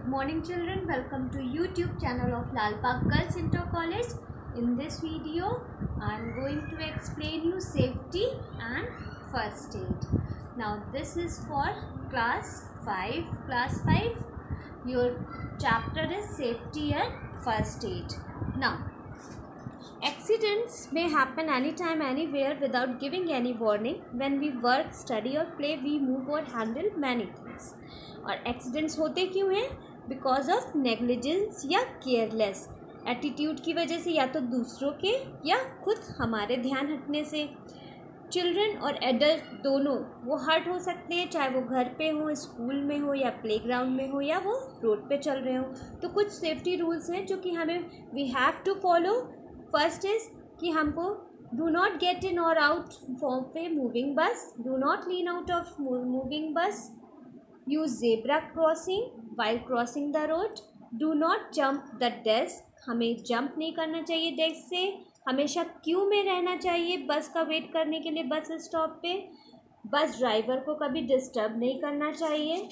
Good morning children welcome to YouTube channel of Lal Bagh girls inter college in this video I am going to explain you safety and first aid now this is for class five class five your chapter is safety and first aid now accidents may happen any time anywhere without giving any warning when we work study or play we move or handle many things और accidents होते क्यों हैं? Because of negligence या careless attitude की वजह से या तो दूसरों के या खुद हमारे ध्यान हटने से। चिल्ड्रन और एडल्ट दोनों, वो हर्ट हो सकते हैं, चाहे वो घर पे हो स्कूल में हो या प्लेग्राउंड में हो या वो रोड पे चल रहे हो। तो कुछ सेफ्टी रूल्स हैं जो कि हमें we have to follow first is कि हमको do not get in or out from पे moving bus do not lean out of moving bus use zebra crossing while crossing the road do not jump the desk हमें jump नहीं करना चाहिए desk से। हमेशा Q में रहना चाहिए बस का वेट करने के लिए बस स्टॉप पे। बस ड्राइवर को कभी डिस्टर्ब नहीं करना चाहिए।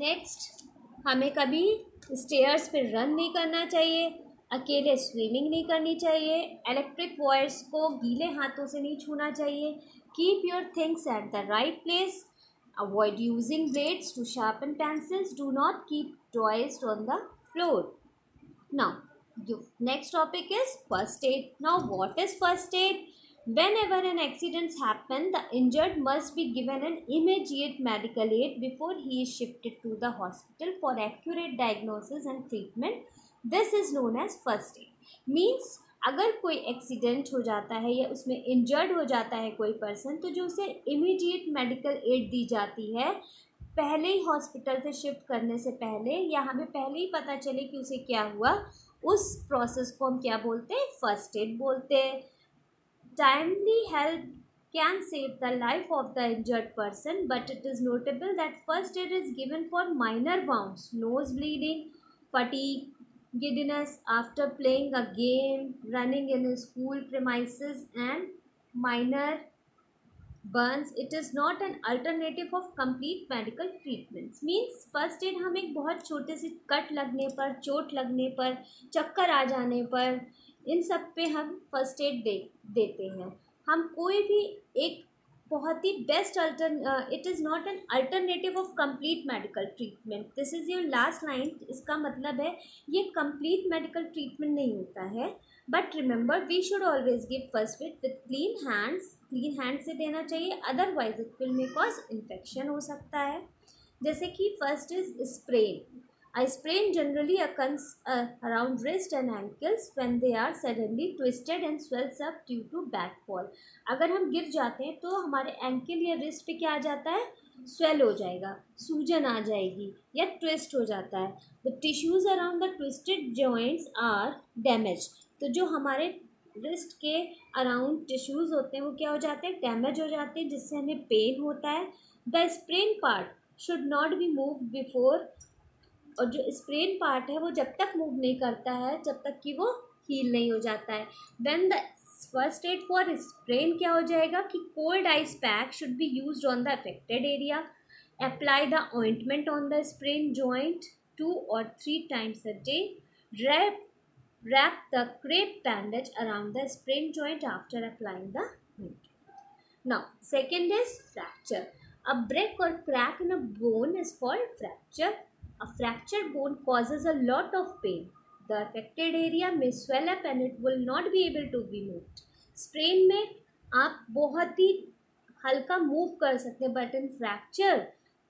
नेक्स्ट हमें कभी स्टेयर्स पे रन नहीं करना चाहिए। अकेले स्विमिंग नहीं करनी चाहिए। इलेक्ट्रिक वायर्स को गीले हाथों से नहीं छूना चाहिए। Keep your things at the right place Avoid using blades to sharpen pencils. Do not keep toys on the floor. Now, next topic is first aid. Now, what is first aid? Whenever an accident happens, the injured must be given an immediate medical aid before he is shifted to the hospital for accurate diagnosis and treatment. This is known as first aid. Means अगर कोई accident हो जाता है या उसमें injured हो जाता है कोई पर्सन तो जो उसे इमीडिएट मेडिकल एड दी जाती है, पहले ही हॉस्पिटल से शिफ्ट करने से पहले या हमें पहले ही पता चले कि उसे क्या हुआ, उस प्रोसेस को हम क्या बोलते हैं? फ़र्स्ट एड बोलते हैं। Timely help can save the life of the injured person but it is notable that first aid is given for minor wounds nose bleeding fatigue giddiness after playing a game, running in school premises and minor burns it is not an alternative of complete medical treatments means first aid हम एक बहुत छोटे से cut लगने पर चोट लगने पर चक्कर आ जाने पर इन सब पे हम फ़र्स्ट एड दे देते हैं हम कोई भी एक बहुत ही best alter it is not an alternative of complete medical treatment this is your last line इसका मतलब है, ये कंप्लीट मेडिकल ट्रीटमेंट नहीं होता है. But remember we should always give first aid with clean hands clean hand से देना चाहिए otherwise it will may cause infection हो सकता है. जैसे कि first is sprain A sprain generally occurs uh, around wrist and ankles when they are suddenly twisted and swells up due to back fall. अगर हम गिर जाते हैं तो हमारे एंकल या रिस्ट पे क्या आ जाता है? स्वेल हो जाएगा सूजन आ जाएगी या ट्विस्ट हो जाता है। The tissues around the twisted joints are damage तो जो हमारे रिस्ट के अराउंड टिश्यूज़ होते हैं वो क्या हो जाते हैं? डैमेज हो जाते हैं जिससे हमें पेन होता है। The sprain part should not be move before और जो स्प्रेन पार्ट है वो जब तक मूव नहीं करता है जब तक कि वो हील नहीं हो जाता है then the first aid for sprain क्या हो जाएगा कि cold ice pack should be use on the affected area apply the ointment on the sprain joint two or three times a day wrap wrap the crepe bandage around the sprain joint after applying the Now, second is fracture. A break or crack in a bone is called fracture. A fractured bone causes a lot of pain. The affected area may swell up and it will not be able to be moved. Sprain में आप बहुत ही हल्का move कर सकते हैं but in fracture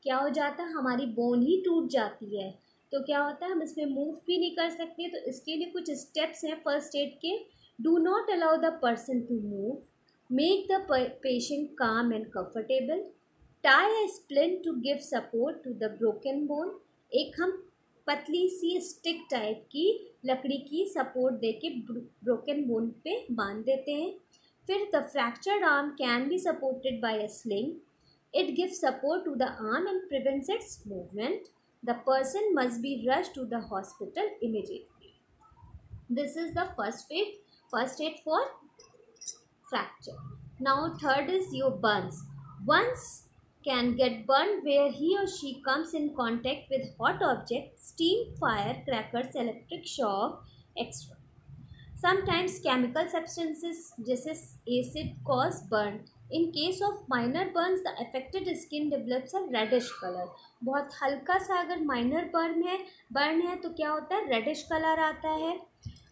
क्या हो जाता है हमारी बोन ही टूट जाती है तो क्या होता है हम इसमें मूव भी नहीं कर सकते तो इसके लिए कुछ स्टेप्स हैं फ़र्स्ट एड के do not allow the person to move make the patient calm and comfortable tie a splint to give support to the broken bone एक हम पतली सी स्टिक टाइप की लकड़ी की सपोर्ट दे के ब्रोकन बोन पे बाँध देते हैं। फिर the fractured arm can be supported by a sling it give support to the arm and prevents its movement the person must be rush to the hospital immediately this is the first aid first aid for fracture. Now third is your burns. Once can get burned where he or she comes in contact with hot objects, steam, fire, crackers, electric shock, etc. Sometimes chemical substances जैसे acid cause burn. In case of minor burns, the affected skin develops a reddish color. बहुत हल्का सा अगर minor burn है burn है तो क्या होता है reddish color आता है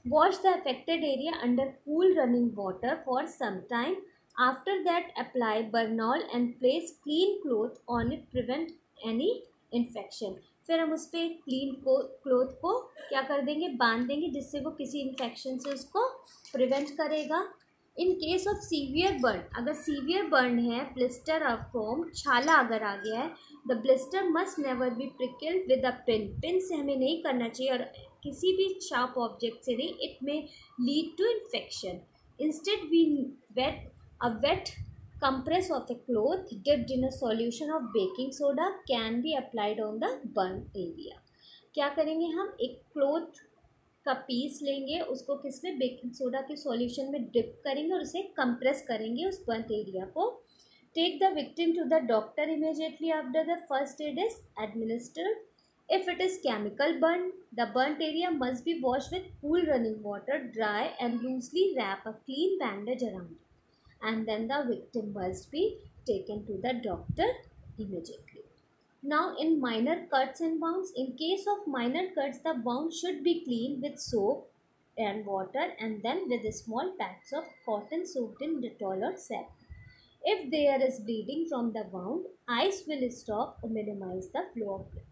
Wash the affected area under cool running water for some time. After that, apply Bernol and place clean cloth on it. Prevent any infection. फिर हम उस पर क्लीन क्लोथ को क्या कर देंगे बाँध देंगे जिससे वो किसी इन्फेक्शन से उसको प्रिवेंट करेगा in case of severe burn अगर सीवियर बर्न है ब्लिस्टर ऑफ़ फोम छाला अगर आ गया है the blister must never be pricked with a pin pin से हमें नहीं करना चाहिए और किसी भी शार्प ऑब्जेक्ट से नहीं it may lead to infection instead we wet A wet compress of a cloth dipped in a solution of baking soda can be applied on the burn area क्या करेंगे हम? एक क्लोथ का piece लेंगे, उसको किसमें? बेकिंग सोडा के solution में डिप करेंगे और उसे कंप्रेस करेंगे उस बंद एरिया को। Take the victim to the doctor immediately after the first aid is administer if it is chemical burn the burn area must be wash with cool running water dry and loosely wrap a clean bandage around and then the victim must be taken to the doctor immediately. Now in minor cuts and wounds, in case of minor cuts, the wound should be cleaned with soap and water and then with small packs of cotton soaked in Dettol or sap. If there is bleeding from the wound, ice will stop or minimize the flow of blood.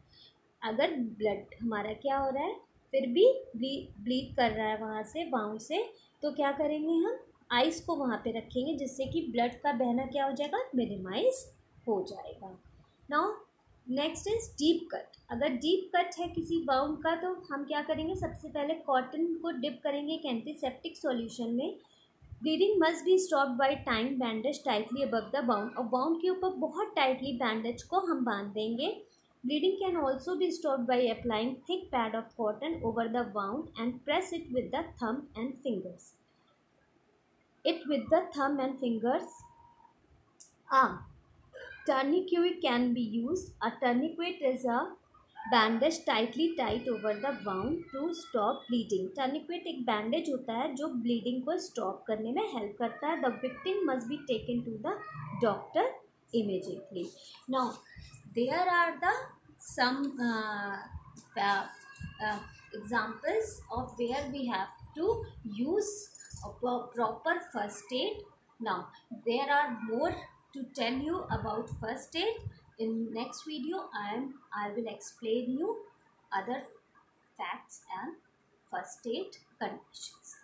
अगर blood हमारा क्या हो रहा है फिर भी bleed कर रहा है वहाँ से वाउंड से तो क्या करेंगे हम आइस को वहाँ पे रखेंगे जिससे कि ब्लड का बहना क्या हो जाएगा? मिनिमाइज हो जाएगा। Now, next is deep cut. अगर डीप कट है किसी बाउंड का तो हम क्या करेंगे? सबसे पहले कॉटन को डिप करेंगे एक एंटीसेप्टिक सॉल्यूशन में। Bleeding must be stop by tying bandage tightly above the wound और बाउंड के ऊपर बहुत टाइटली बैंडेज को हम बाँध देंगे। Bleeding can also be stop by applying thick pad of cotton over the wound and press it with the thumb and fingers it with the thumb and fingers. Ah, tourniquet can be used. A tourniquet is a bandage tightly tight over the wound to stop bleeding tourniquet एक bandage होता है जो bleeding को stop करने में help करता है the victim must be taken to the doctor immediately now there are the some uh, uh, uh, examples of where we have to use proper first aid. Now there are more to tell you about first aid. In next video i am i will explain you other facts and first aid conditions